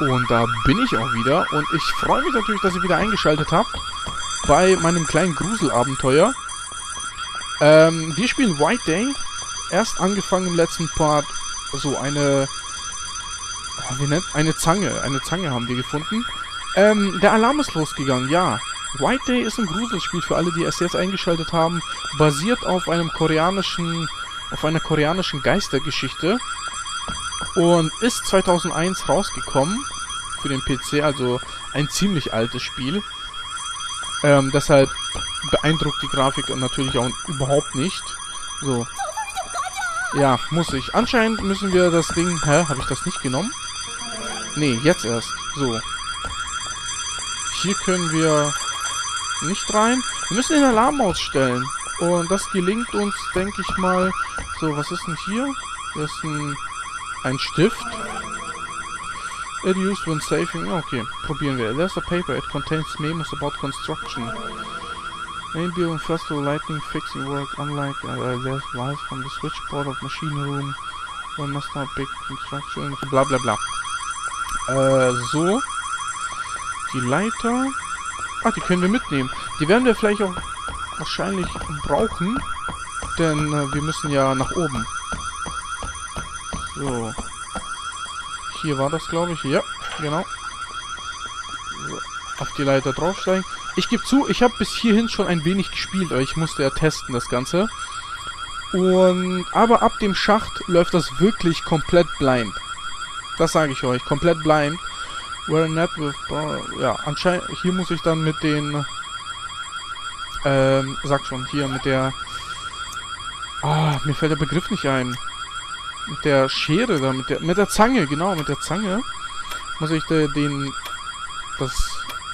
Und da bin ich auch wieder. Und ich freue mich natürlich, dass ihr wieder eingeschaltet habt bei meinem kleinen Gruselabenteuer. Ähm, wir spielen White Day. Erst angefangen im letzten Part. So eine... ah, Wie nennt? Eine Zange. Eine Zange haben wir gefunden. Ähm, der Alarm ist losgegangen, ja. White Day ist ein Gruselspiel für alle, die erst jetzt eingeschaltet haben. Basiert auf einem koreanischen... Auf einer koreanischen Geistergeschichte und ist 2001 rausgekommen für den PC, also ein ziemlich altes Spiel. Ähm, deshalb beeindruckt die Grafik natürlich auch überhaupt nicht. So. Ja, muss ich. Anscheinend müssen wir das Ding... Hä? Habe ich das nicht genommen? Nee, jetzt erst. So. Hier können wir nicht rein. Wir müssen den Alarm ausstellen. Und das gelingt uns, denke ich mal... So, was ist denn hier? Hier ist ein ein Stift. It used when saving. Okay, probieren wir. There's a paper. It contains memos about construction. Building first of lightning fixing work. Unlike uh, there's lights from the switchboard of machine room. One must not big construction. Bla bla bla. Äh, so. Die Leiter. Ah, die können wir mitnehmen. Die werden wir vielleicht auch wahrscheinlich brauchen. Denn äh, wir müssen ja nach oben. So. Hier war das, glaube ich. Ja, genau. So. Auf die Leiter draufsteigen. Ich gebe zu, ich habe bis hierhin schon ein wenig gespielt, aber ich musste ja testen, das Ganze. Und, aber ab dem Schacht läuft das wirklich komplett blind. Das sage ich euch, komplett blind. Where net with, ja, anscheinend, hier muss ich dann mit den, ähm, sag schon, hier mit der, ah, mir fällt der Begriff nicht ein mit der Schere da, mit der, mit der Zange, genau, mit der Zange muss ich da, den, das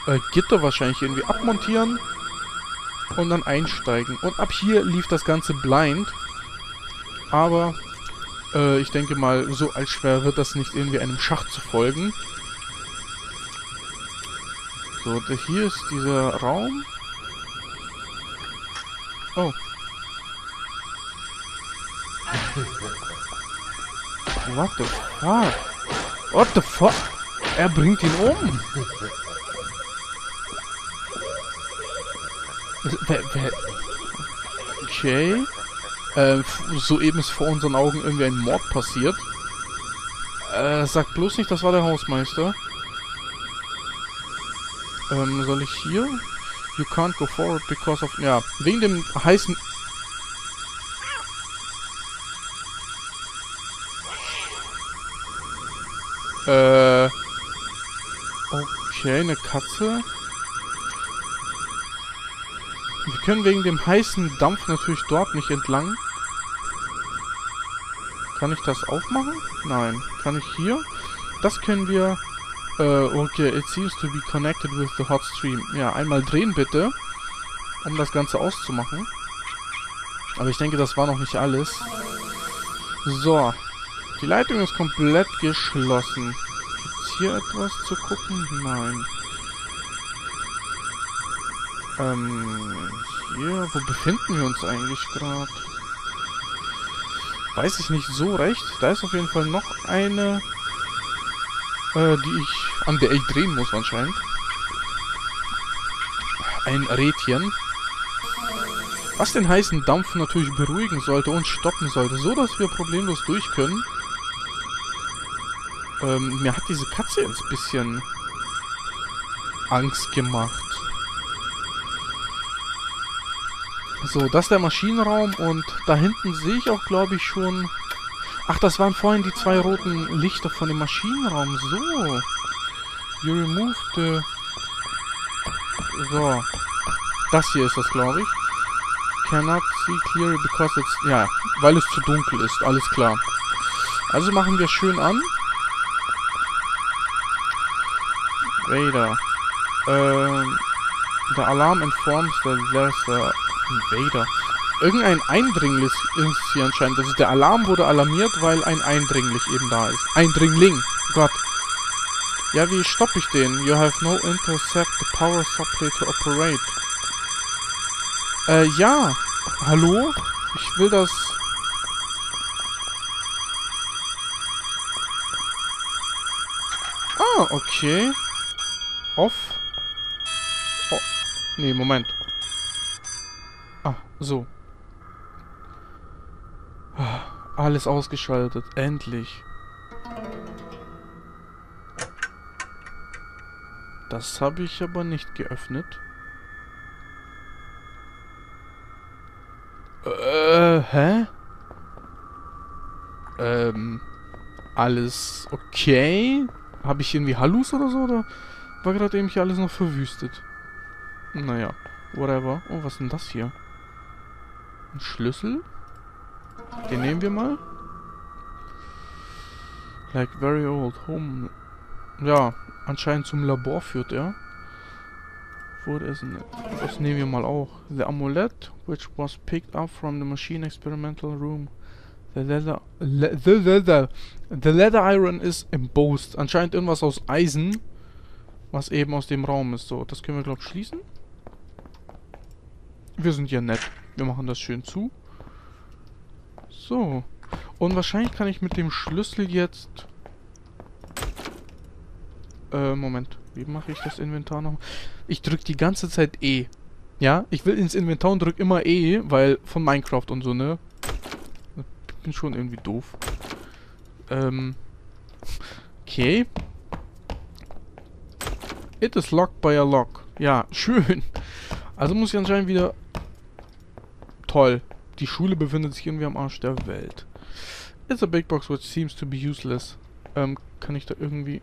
äh, Gitter wahrscheinlich irgendwie abmontieren und dann einsteigen. Und ab hier lief das Ganze blind, aber äh, ich denke mal, so als schwer wird das nicht irgendwie einem Schacht zu folgen. So, hier ist dieser Raum. Oh. What the fuck? What the fuck? Er bringt ihn um. Okay. Äh, soeben ist vor unseren Augen irgendwie ein Mord passiert. Äh, sag bloß nicht, das war der Hausmeister. Ähm, soll ich hier? You can't go forward because of... Ja, wegen dem heißen Äh. Okay, eine Katze. Wir können wegen dem heißen Dampf natürlich dort nicht entlang. Kann ich das aufmachen? Nein. Kann ich hier? Das können wir... Äh, okay, it seems to be connected with the hot stream. Ja, einmal drehen bitte, um das Ganze auszumachen. Aber ich denke, das war noch nicht alles. So, die Leitung ist komplett geschlossen. Gibt's hier etwas zu gucken? Nein. Ähm, hier, wo befinden wir uns eigentlich gerade? Weiß ich nicht so recht. Da ist auf jeden Fall noch eine, äh, die ich, an der ich drehen muss anscheinend. Ein Rädchen. Was den heißen Dampf natürlich beruhigen sollte und stoppen sollte, so dass wir problemlos durch können. Ähm, mir hat diese Katze jetzt ein bisschen Angst gemacht. So, das ist der Maschinenraum und da hinten sehe ich auch, glaube ich, schon... Ach, das waren vorhin die zwei roten Lichter von dem Maschinenraum. So. You removed the... So. Das hier ist das, glaube ich. Cannot see clearly because it's... Ja, weil es zu dunkel ist. Alles klar. Also machen wir schön an. Vader. Ähm, der Alarm informs that there's a Vader. Irgendein Eindringling ist hier anscheinend. Also der Alarm wurde alarmiert, weil ein Eindringling eben da ist. Eindringling. Gott. Ja, wie stoppe ich den? You have no intercept the power supply to operate. Äh, ja. Hallo? Ich will das... Ah, okay. Off. Oh. Nee, Moment. Ah, so. Ah, alles ausgeschaltet. Endlich. Das habe ich aber nicht geöffnet. Äh, hä? Ähm, alles okay? Habe ich irgendwie Hallus oder so? Oder war gerade eben hier alles noch verwüstet? Naja, whatever. Oh, was ist denn das hier? Ein Schlüssel? Den nehmen wir mal. Like very old home. Ja, anscheinend zum Labor führt er. Wurde es nicht. Das nehmen wir mal auch. The amulet, which was picked up from the machine experimental room. The leather, le the leather, the leather iron is embossed. Anscheinend irgendwas aus Eisen, was eben aus dem Raum ist. So, das können wir glaube ich schließen. Wir sind ja nett. Wir machen das schön zu. So. Und wahrscheinlich kann ich mit dem Schlüssel jetzt... Äh, Moment. Wie mache ich das Inventar noch? Ich drücke die ganze Zeit E. Ja, ich will ins Inventar und drücke immer E, weil von Minecraft und so, ne? Ich bin schon irgendwie doof. Ähm. Okay. It is locked by a lock. Ja, schön. Also muss ich anscheinend wieder... Toll. Die Schule befindet sich irgendwie am Arsch der Welt. It's a big box which seems to be useless. Ähm, kann ich da irgendwie...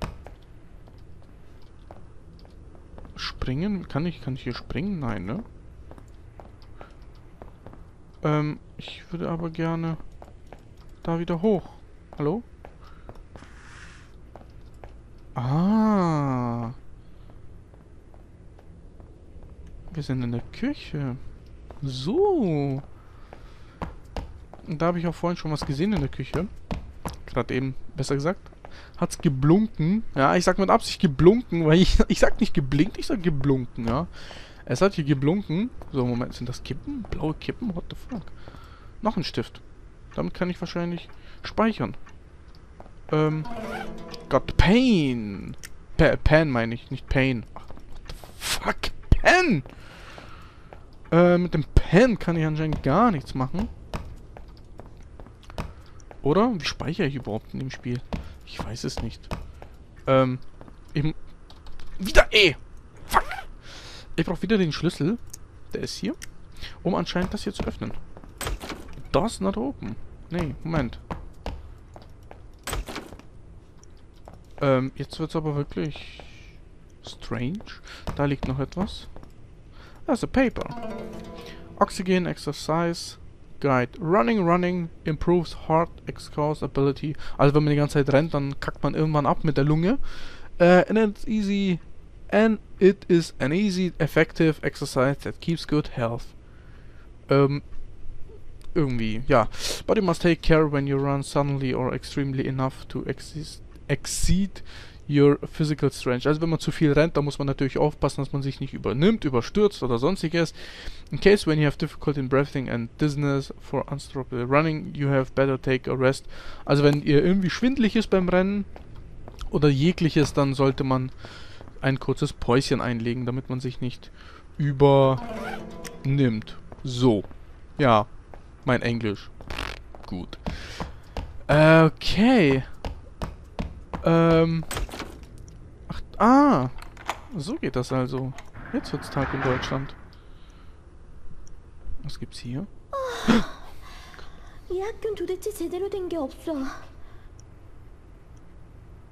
Springen? Kann ich, kann ich hier springen? Nein, ne? Ähm, ich würde aber gerne da wieder hoch. Hallo? Ah. Wir sind in der Küche. So. Und da habe ich auch vorhin schon was gesehen in der Küche. Gerade eben, besser gesagt. Hat's geblunken. Ja, ich sag mit Absicht geblunken, weil ich, ich sag nicht geblinkt, ich sag geblunken, ja. Es hat hier geblunken. So, Moment, sind das Kippen? Blaue Kippen? What the fuck? Noch ein Stift. Damit kann ich wahrscheinlich speichern. Ähm, Got Pain. Pa Pen meine ich, nicht Pain. What the fuck? Pen! Äh, mit dem Pen kann ich anscheinend gar nichts machen. Oder? Wie speichere ich überhaupt in dem Spiel? Ich weiß es nicht. Ähm, eben... Wieder E! Fuck! Ich brauche wieder den Schlüssel. Der ist hier. Um anscheinend das hier zu öffnen. Das not open. Nee, Moment. Ähm, jetzt wird's aber wirklich... Strange. Da liegt noch etwas. That's a paper. Oxygen Exercise Guide. Running, running improves heart exhaust ability. Also wenn man die ganze Zeit rennt, dann kackt man irgendwann ab mit der Lunge. Uh, and it's easy and it is an easy, effective exercise that keeps good health. Um, irgendwie, ja. But you must take care when you run suddenly or extremely enough to exist, exceed your physical strength. Also wenn man zu viel rennt, dann muss man natürlich aufpassen, dass man sich nicht übernimmt, überstürzt oder sonstiges. In case when you have difficulty in breathing and dizziness for unstoppable running, you have better take a rest. Also wenn ihr irgendwie schwindlig ist beim Rennen oder jegliches, dann sollte man ein kurzes Päuschen einlegen, damit man sich nicht übernimmt. So. Ja, mein Englisch. Gut. Okay. Ähm. Ach, ah. So geht das also. Jetzt wird's Tag in Deutschland. Was gibt's hier? 이 학교는 도대체 제대로 된 게 없어.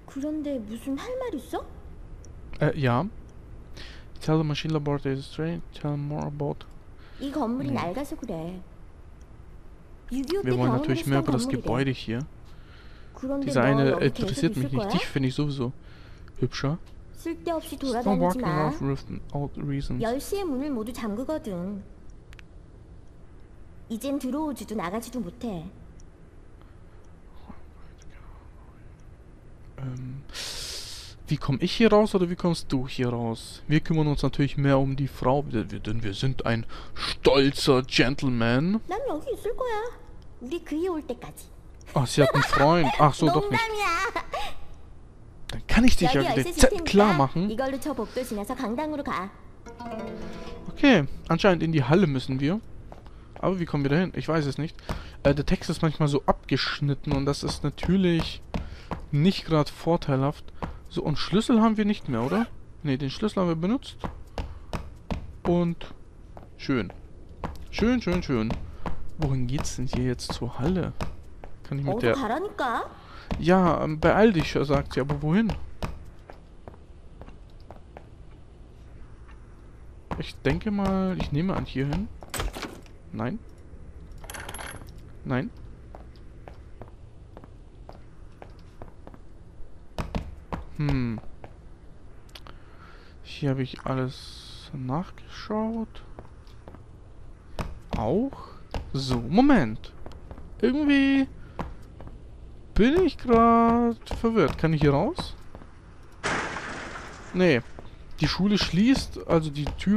그런데 무슨 할 말 있어? Äh, ja. Tell the machine laboratory is trained. Tell more about. 이 건물이 네. 낡아서 그래. 6.25때 Wir wollen 병원을 natürlich mehr 했던 über das 건물이래. Gebäude hier. 그런데 Diese 너 eine 여기 계속 interessiert 있을 mich nicht. 거야? Dich finde ich sowieso hübscher. 쓸데없이 Stop 돌아다니지 walking 마. off without reasons. 10시에 문을 모두 잠그거든. 이젠 들어오지도 나가지도 못해. Ähm, wie komme ich hier raus oder wie kommst du hier raus? Wir kümmern uns natürlich mehr um die Frau, wir- wir- denn wir sind ein stolzer Gentleman. 난 여기 있을 거야. 우리 그이 올 때까지. Ach, sie hat einen Freund. Ach so, doch nicht. 농담이야. kann ich dich ja wieder klar machen. Okay, anscheinend in die Halle müssen wir. Aber wie kommen wir dahin? Ich weiß es nicht. Äh, der Text ist manchmal so abgeschnitten und das ist natürlich nicht gerade vorteilhaft. So, und Schlüssel haben wir nicht mehr, oder? Ne, den Schlüssel haben wir benutzt. Und schön. Schön, schön, schön. Wohin geht's denn hier jetzt zur Halle? Kann ich mit der... Ja, ähm, beeil dich, sagt sie, aber wohin? Denke mal, ich nehme an hier hin. Nein. Nein. Hm. Hier habe ich alles nachgeschaut. Auch. So, Moment. Irgendwie bin ich gerade verwirrt. Kann ich hier raus? Nee. Die Schule schließt, also die Tür